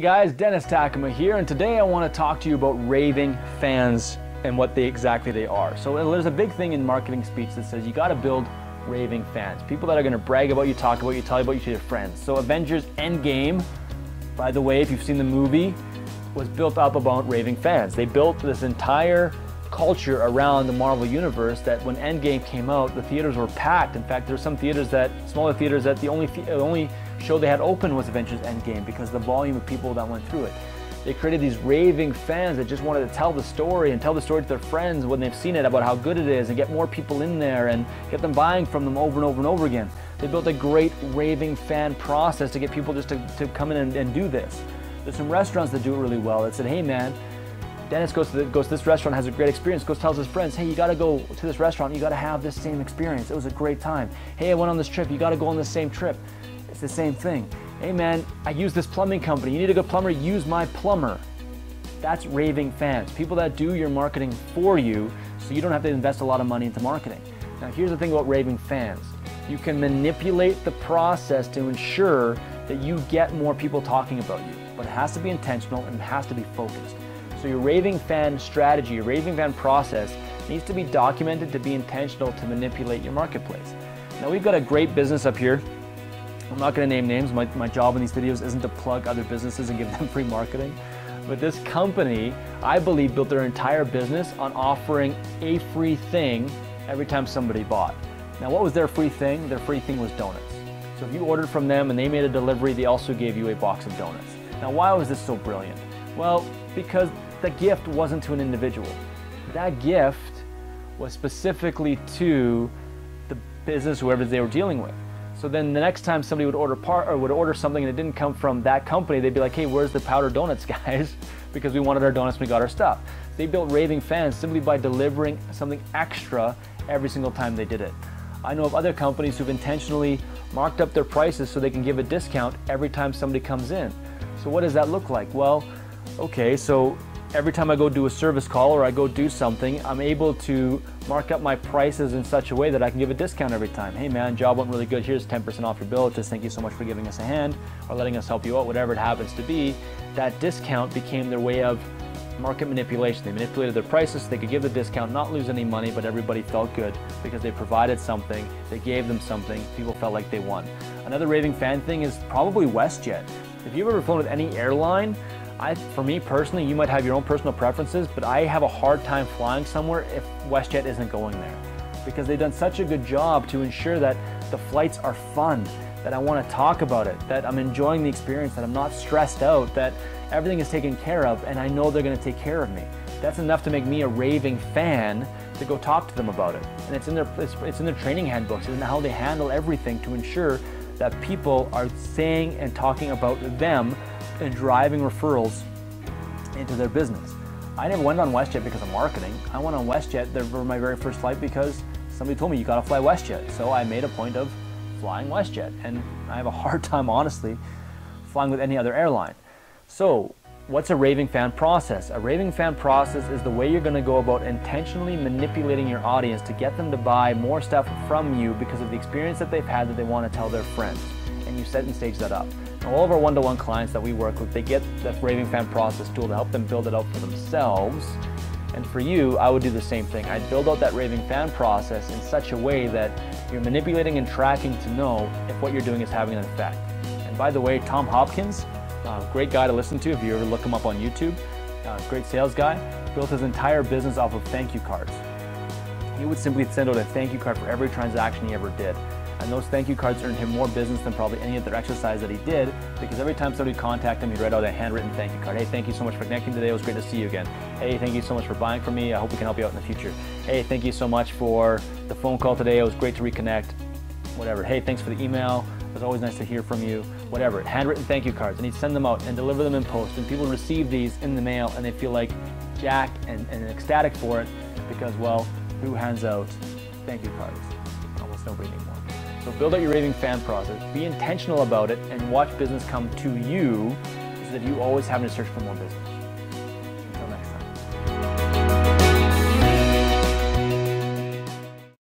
Hey guys, Dennis Takuma here, and today I want to talk to you about raving fans and what they exactly they are. So uh, there's a big thing in marketing speech that says you got to build raving fans, people that are going to brag about you, talk about you, tell you about you to your friends. So Avengers Endgame, by the way, if you've seen the movie, was built up about raving fans. They built this entire culture around the Marvel universe that when Endgame came out, the theaters were packed. In fact, there were some theaters that, smaller theaters that the only, the only show they had open was Avengers Endgame because the volume of people that went through it. They created these raving fans that just wanted to tell the story and tell the story to their friends when they've seen it about how good it is and get more people in there and get them buying from them over and over and over again. They built a great raving fan process to get people just to, to come in and, and do this. There's some restaurants that do it really well that said, hey man, Dennis goes to, the, goes to this restaurant, has a great experience, goes tells his friends, hey, you gotta go to this restaurant, you gotta have this same experience. It was a great time. Hey, I went on this trip, you gotta go on the same trip. It's the same thing. Hey man, I use this plumbing company. You need a good plumber, use my plumber. That's raving fans. People that do your marketing for you so you don't have to invest a lot of money into marketing. Now here's the thing about raving fans. You can manipulate the process to ensure that you get more people talking about you, but it has to be intentional and it has to be focused. So your raving fan strategy, your raving fan process needs to be documented to be intentional to manipulate your marketplace. Now we've got a great business up here I'm not going to name names. My, my job in these videos isn't to plug other businesses and give them free marketing. But this company, I believe, built their entire business on offering a free thing every time somebody bought. Now, what was their free thing? Their free thing was donuts. So if you ordered from them and they made a delivery, they also gave you a box of donuts. Now, why was this so brilliant? Well, because the gift wasn't to an individual. That gift was specifically to the business, whoever they were dealing with. So then the next time somebody would order part or would order something and it didn't come from that company, they'd be like, hey, where's the powder donuts, guys? because we wanted our donuts we got our stuff. They built raving fans simply by delivering something extra every single time they did it. I know of other companies who've intentionally marked up their prices so they can give a discount every time somebody comes in. So what does that look like? Well, okay, so every time I go do a service call or I go do something, I'm able to mark up my prices in such a way that I can give a discount every time. Hey man, job went really good. Here's 10% off your bill. Just thank you so much for giving us a hand or letting us help you out, whatever it happens to be. That discount became their way of market manipulation. They manipulated their prices so they could give the discount, not lose any money, but everybody felt good because they provided something, they gave them something, people felt like they won. Another raving fan thing is probably WestJet. If you've ever flown with any airline, I, for me personally, you might have your own personal preferences, but I have a hard time flying somewhere if WestJet isn't going there because they've done such a good job to ensure that the flights are fun, that I want to talk about it, that I'm enjoying the experience, that I'm not stressed out, that everything is taken care of, and I know they're going to take care of me. That's enough to make me a raving fan to go talk to them about it. And it's in their it's, it's in their training handbooks and how they handle everything to ensure that people are saying and talking about them and driving referrals into their business. I never went on WestJet because of marketing. I went on WestJet for my very first flight because somebody told me you gotta fly WestJet. So I made a point of flying WestJet. And I have a hard time, honestly, flying with any other airline. So what's a raving fan process? A raving fan process is the way you're gonna go about intentionally manipulating your audience to get them to buy more stuff from you because of the experience that they've had that they wanna tell their friends. And you set and stage that up all of our one-to-one clients that we work with, they get the Raving Fan Process tool to help them build it out for themselves. And for you, I would do the same thing. I'd build out that Raving Fan process in such a way that you're manipulating and tracking to know if what you're doing is having an effect. And by the way, Tom Hopkins, uh, great guy to listen to if you ever look him up on YouTube, uh, great sales guy, built his entire business off of thank you cards. He would simply send out a thank you card for every transaction he ever did. And those thank you cards earned him more business than probably any other exercise that he did because every time somebody contacted him, he'd write out a handwritten thank you card. Hey, thank you so much for connecting today. It was great to see you again. Hey, thank you so much for buying from me. I hope we can help you out in the future. Hey, thank you so much for the phone call today. It was great to reconnect. Whatever. Hey, thanks for the email. It was always nice to hear from you. Whatever. Handwritten thank you cards. And he'd send them out and deliver them in post. And people receive these in the mail and they feel like jack and, and ecstatic for it because, well, who hands out thank you cards? Almost nobody anymore. So build out your raving fan process, be intentional about it, and watch business come to you so that you always having to search for more business.